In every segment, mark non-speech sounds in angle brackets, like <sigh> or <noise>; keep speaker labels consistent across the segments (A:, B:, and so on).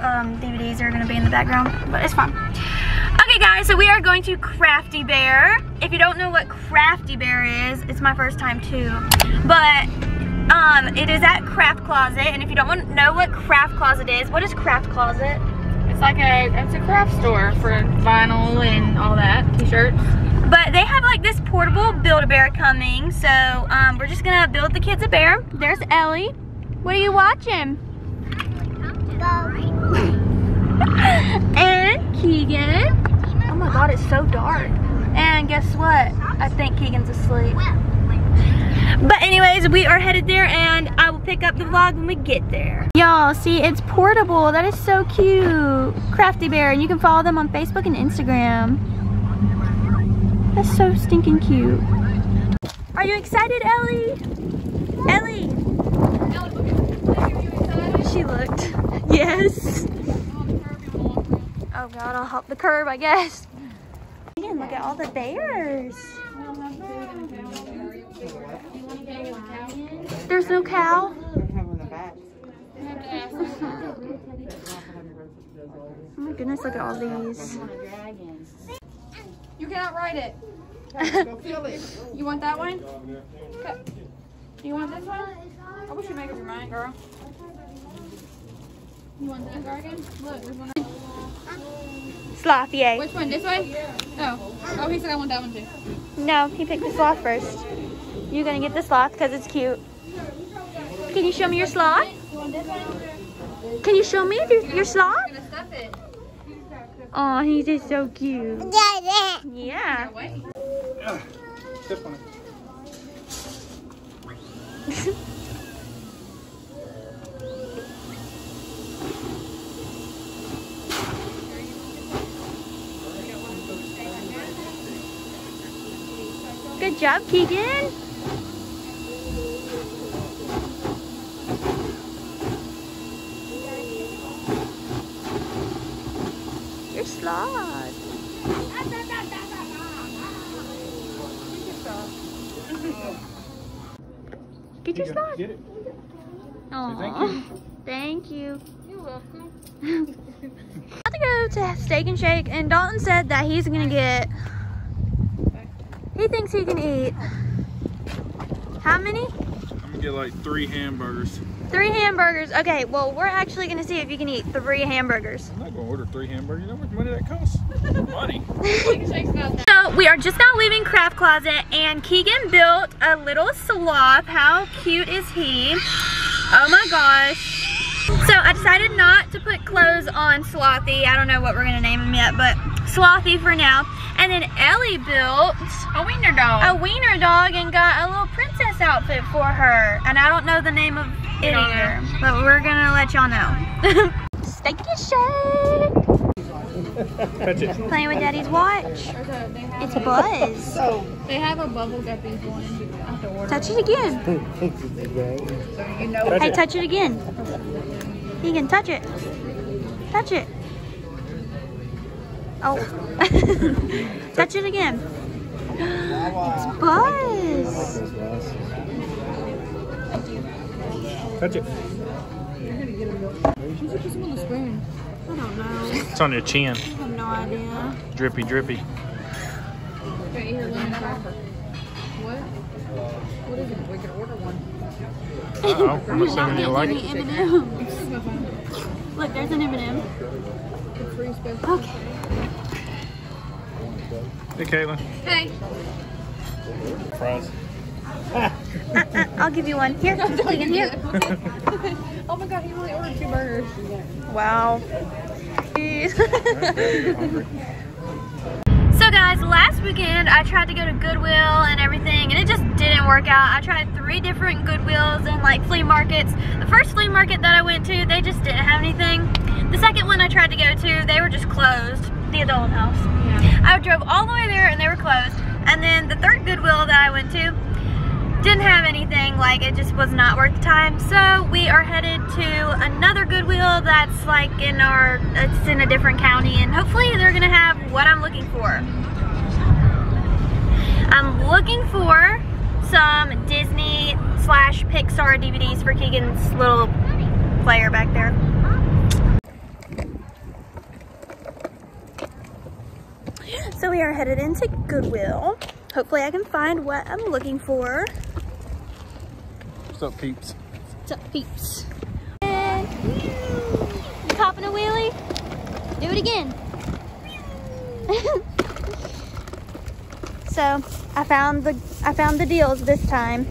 A: um, DVDs are gonna be in the background, but it's fine. Okay guys, so we are going to Crafty Bear. If you don't know what Crafty Bear is, it's my first time too. But um, it is at Craft Closet, and if you don't want to know what Craft Closet is, what is Craft Closet?
B: It's like a, it's a craft store for vinyl and all that, t-shirts.
A: But they have like this portable Build-A-Bear coming, so um, we're just gonna build the kids a bear. There's Ellie. What are you watching? <laughs> and Keegan. Oh my god, it's so dark. And guess what? I think Keegan's asleep. But anyways, we are headed there and I will pick up the vlog when we get there. Y'all, see, it's portable. That is so cute. Crafty Bear, and you can follow them on Facebook and Instagram. That's so stinking cute. Are you excited, Ellie? Ellie! She looked. Yes. Oh god, I'll hop the curb, I guess. Man, look at all the bears. There's no cow? Oh my goodness, look at all these.
B: You cannot ride it. <laughs> <laughs> you want that one? Okay. You want this one? I wish you'd make up your mind, girl. You want this dragon? Look, there's one.
A: Sloth, yay.
B: Which one? This way? Oh. Oh, he said I want that one too.
A: No, he picked the sloth first. You're gonna get the sloth because it's cute. Can you show me your sloth?
B: You want this one?
A: Can you show me your, your sloth?
B: I'm gonna stuff it.
A: Oh, he's just so cute. Yeah.
B: Wait. <laughs>
A: Good job, Keegan. Your sloth. Get your
C: Here you go.
A: sloth.
C: Get it.
A: Aw,
C: thank you.
A: Thank you.
B: You're welcome.
A: I have to go to Steak and Shake, and Dalton said that he's gonna get. He thinks he can eat. How many?
C: I'm gonna get like three hamburgers.
A: Three hamburgers. Okay, well, we're actually gonna see if you can eat three hamburgers.
C: I'm not gonna order three hamburgers. You know how much money that costs? <laughs> money.
B: Shake's not that.
A: So we are just now leaving Craft Closet, and Keegan built a little sloth. How cute is he? Oh my gosh. So I decided not to put clothes on Slothy. I don't know what we're gonna name him yet, but Slothy for now. And then Ellie built
B: A wiener dog.
A: a wiener dog and got a little princess outfit for her. And I don't know the name of it
B: don't
A: either, but we're gonna let y'all know. <laughs> Steak and shake.
C: Touch it.
A: Playing with Daddy's watch.
B: There's a- they have
A: It's
B: a-
A: Buzz.
B: They have a bubble guppy one. I have to order.
A: Touch it again. <laughs>
C: Touch
A: Hey, touch it again. You can touch it. Touch it. Oh. <laughs> touch it again. It's Buzz.
C: Touch it.
B: You should put some on. I don't know.
C: It's on your chin.
B: I have no idea.
C: Drippy, drippy.
B: Okay, here, lemon pepper. What? What is it? We could order one.
C: Uh-oh. I'm assuming you like it.
A: Look, there's an M&M.
B: The.
A: Okay.
C: Hey, Caitlin.
B: Hey.
C: Fries. <laughs>
A: I'll give you one. Here, <laughs> you can here. <laughs>
B: oh my god, he really ordered two burgers.
A: Wow. So guys, last weekend I tried to go to Goodwill and everything and it just didn't work out. I tried three different Goodwills and like flea markets. The first flea market that I went to, they just didn't have anything. The second one I tried to go to, they were just closed. The adult house.
B: Yeah.
A: I drove all the way there and they were closed. And then the third Goodwill that I went to didn't have anything, like it just was not worth the time. So we are headed to another Goodwill that's like in our, it's in a different county and hopefully they're gonna have what I'm looking for. I'm looking for some Disney slash Pixar DVDs for Keegan's little player back there. So we are headed into Goodwill. Hopefully I can find what I'm looking for.
C: What's up, peeps?
A: What's up, peeps? You popping a wheelie? Do it again. <laughs> so I found the I found the deals this time.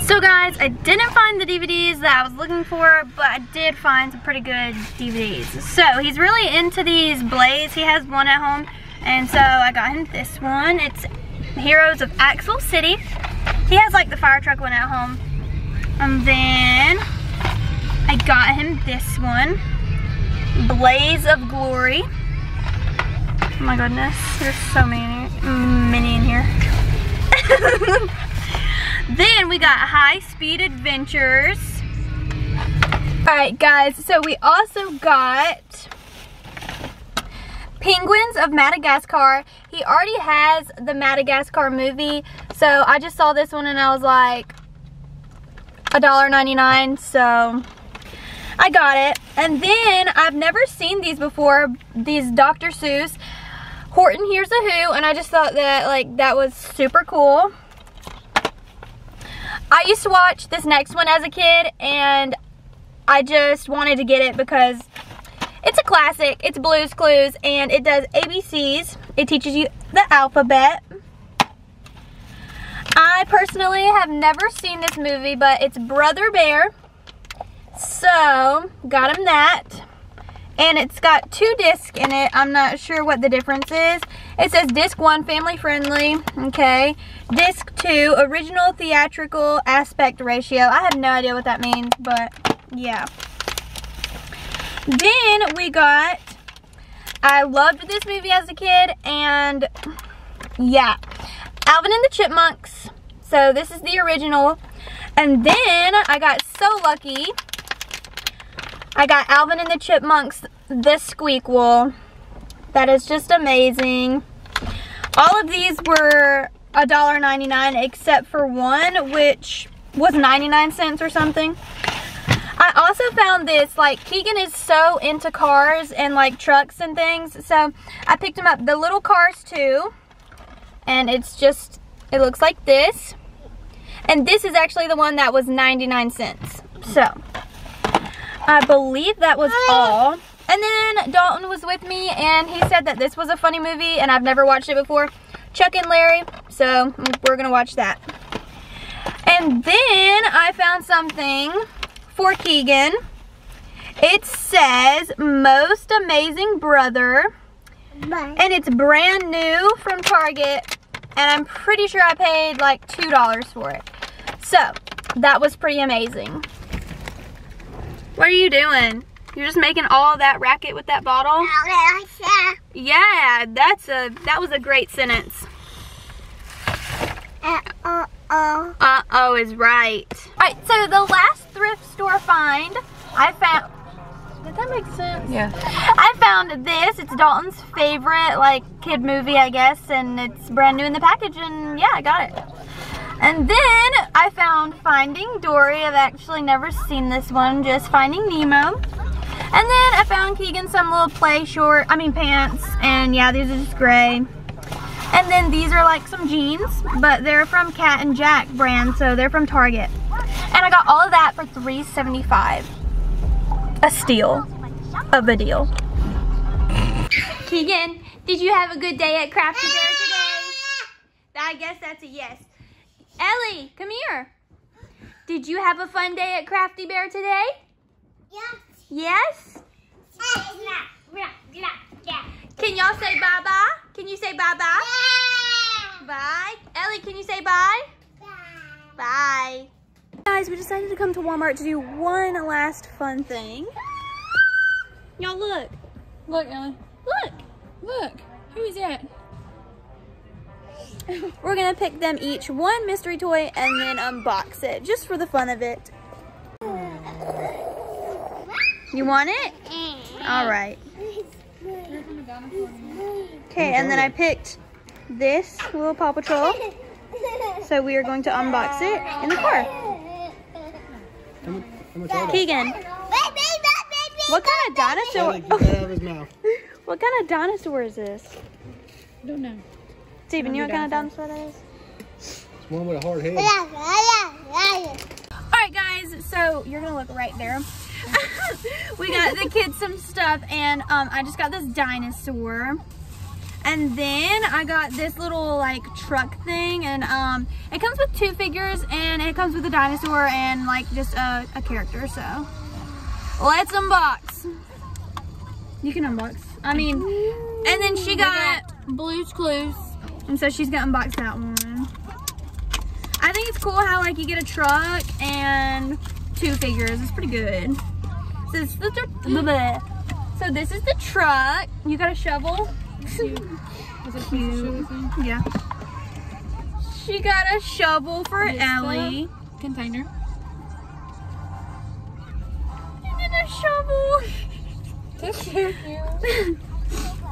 A: So guys, I didn't find the DVDs that I was looking for, but I did find some pretty good DVDs. So he's really into these blades. He has one at home, and so I got him this one. It's Heroes of Axel City. He has like the fire truck one at home. And then I got him this one, Blaze of Glory. Oh my goodness, there's so many, many in here. <laughs> then we got High Speed Adventures. All right, guys, so we also got Penguins of Madagascar. He already has the Madagascar movie, so I just saw this one and I was like, $1.99, so I got it. And then I've never seen these before, these Dr. Seuss. Horton Hears a Who, and I just thought that like that was super cool. I used to watch this next one as a kid, and I just wanted to get it because it's a classic. It's Blue's Clues, and it does ABCs. It teaches you the alphabet. I personally have never seen this movie, but it's Brother Bear. So, got him that. And it's got two discs in it. I'm not sure what the difference is. It says disc one, family friendly. Okay. Disc two, original theatrical aspect ratio. I have no idea what that means, but yeah. Then we got, I loved this movie as a kid, and yeah. Alvin and the Chipmunks. So this is the original. And then I got so lucky. I got Alvin and the Chipmunks, this Squeakquel. That is just amazing. All of these were $1.99 except for one, which was 99 cents or something. I also found this, like, Keegan is so into cars and, like, trucks and things. So, I picked him up the little cars, too. And it's just, it looks like this. And this is actually the one that was 99 cents. So, I believe that was ah. all. And then Dalton was with me and he said that this was a funny movie and I've never watched it before. Chuck and Larry. So, we're going to watch that. And then I found something for Keegan. It says Most Amazing Brother. And it's brand new from Target. And I'm pretty sure I paid like $2 for it. So, that was pretty amazing. What are you doing? You're just making all that racket with that bottle? Yeah, that's a that was a great sentence.
D: Uh-oh.
A: Uh-oh is right. Alright, so the last thrift store find I found did that make sense?
B: Yeah.
A: I found this. It's Dalton's favorite, like, kid movie, I guess, and it's brand new in the package, and yeah, I got it. And then I found Finding Dory. I've actually never seen this one, just Finding Nemo. And then I found Keegan some little play short, I mean pants, and yeah, these are just gray. And then these are like some jeans, but they're from Cat and Jack brand, so they're from Target. And I got all of that for $3.75 a steal of a deal. Keegan, did you have a good day at Crafty Bear today? I guess that's a yes. Ellie, come here. Did you have a fun day at Crafty Bear today? Yes? Yes? Can y'all say bye-bye? Can you say bye-bye? Bye. Ellie, can you say bye? bye? Bye. Guys, we decided to come to Walmart to do one last fun thing. Y'all look.
B: Look, Ellie.
A: Look.
B: Look. Who's that?
A: We're gonna pick them each one mystery toy and then unbox it, just for the fun of it. You want it? All right. Okay, and then I picked this little Paw Patrol. So we are going to unbox it in the car. Keegan, what kind of dinosaur?
D: Get that out of his mouth. <laughs>
A: What kind of dinosaur is this?
B: I Don't know.
A: Steven, you know what kind of dinosaur that is?
C: It's one with a hard head.
A: All right, guys. So you're gonna look right there. <laughs> we got the kids some stuff, and um, I just got this dinosaur. And then I got this little like truck thing, and um, it comes with two figures, and it comes with a dinosaur and like just a, a character. So let's unbox. You can unbox. I mean, and then she got Blue's Clues, and so she's gonna unbox that one. I think it's cool how like you get a truck and two figures. It's pretty good. So this is the so this is the truck. You got a shovel.
B: Is it
A: Cute. Yeah. She got a shovel for
B: This
A: Ellie.
B: Container.
A: And then a shovel.
B: That's cute. <laughs>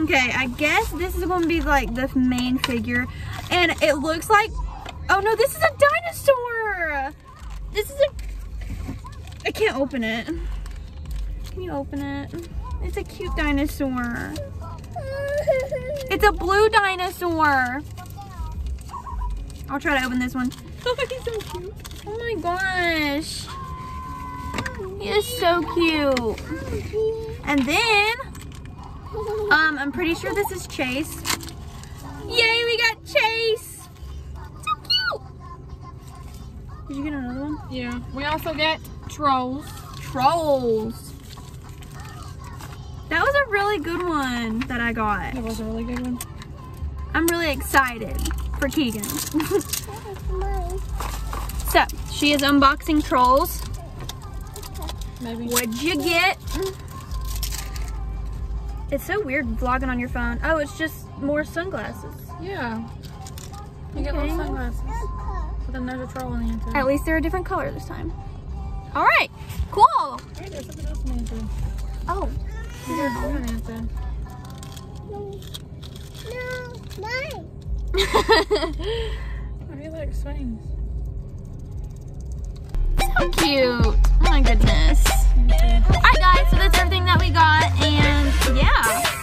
A: Okay, I guess this is going to be like the main figure. And it looks like, oh no, this is a dinosaur. This is a, I can't open it. Can you open it? It's a cute dinosaur. It's a blue dinosaur. I'll try to open this one. <laughs> Oh, he's so cute. Oh my gosh. He is so cute. Oh, and then, um, I'm pretty sure this is Chase. Yay, we got Chase. So cute. Did you get another one?
B: Yeah. We also get trolls.
A: Trolls. That was a really good one that I got.
B: That was a really good one.
A: I'm really excited for Keegan. <laughs> so, she is unboxing Trolls.
B: Maybe.
A: What'd you get? It's so weird vlogging on your phone. Oh, it's just more sunglasses.
B: Yeah. You get
A: Okay.
B: little sunglasses. But then there's a troll on the inside.
A: At least they're a different color this time. All right, cool.
B: Wait, there's something else on the inside.
A: Oh,
B: There's a on the inside. <laughs> I feel like swings.
A: so cute. Oh my goodness. All right, guys, so that's everything that yeah.